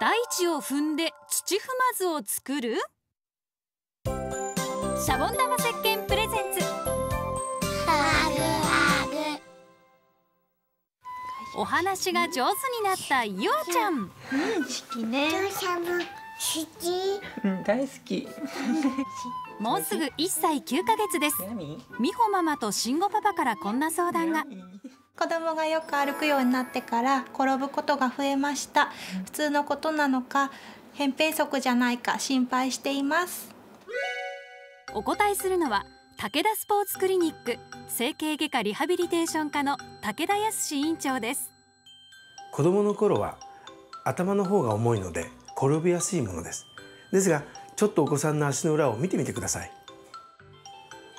大地を踏んで土踏まずを作る？シャボン玉石鹸プレゼンツ。ハグハグお話が上手になったゆあちゃん。好きね。父さんも好きうん、大好き。もうすぐ1歳9ヶ月です。何？美穂ママと慎吾パパからこんな相談が子供がよく歩くようになってから転ぶことが増えました。普通のことなのか扁平足じゃないか心配しています。お答えするのは武田スポーツクリニック整形外科リハビリテーション科の武田康院長です。子供の頃は頭の方が重いので転びやすいものです。ですがちょっとお子さんの足の裏を見てみてください。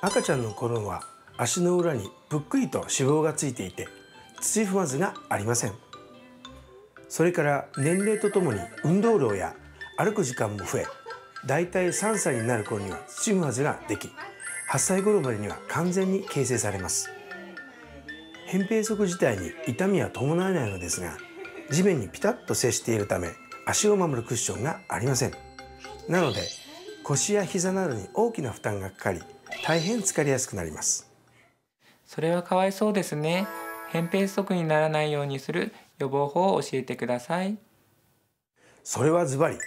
赤ちゃんの頃は足の裏にぷっくりと脂肪がついていて土踏まずがありません。それから年齢とともに運動量や歩く時間も増えだいたい3歳になる頃には土踏まずができ8歳頃までには完全に形成されます。扁平足自体に痛みは伴わないのですが地面にピタッと接しているため足を守るクッションがありません。なので腰や膝などに大きな負担がかかり大変疲れやすくなります。それはかわいそうですね。扁平足にならないようにする予防法を教えてください。それはズバリ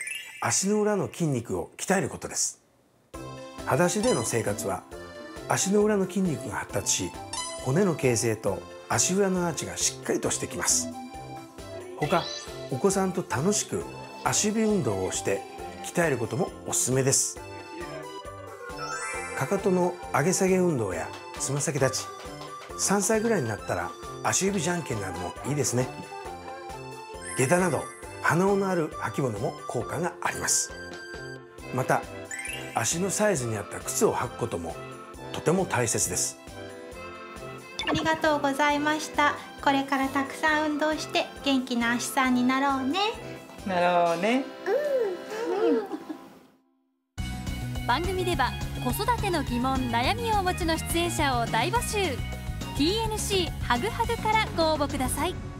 足の裏の筋肉を鍛えることです。裸足での生活は足の裏の筋肉が発達し骨の形成と足裏のアーチがしっかりとしてきます。他お子さんと楽しく足指運動をして鍛えることもおすすめです。かかとの上げ下げ運動やつま先立ち3歳ぐらいになったら足指じゃんけんなどもいいですね。下駄など鼻緒のある履物も効果があります。また足のサイズに合った靴を履くこともとても大切です。ありがとうございました。これからたくさん運動して元気な足さんになろうね。なろうね。番組では子育ての疑問悩みをお持ちの出演者を大募集 TNC ハグハグからご応募ください。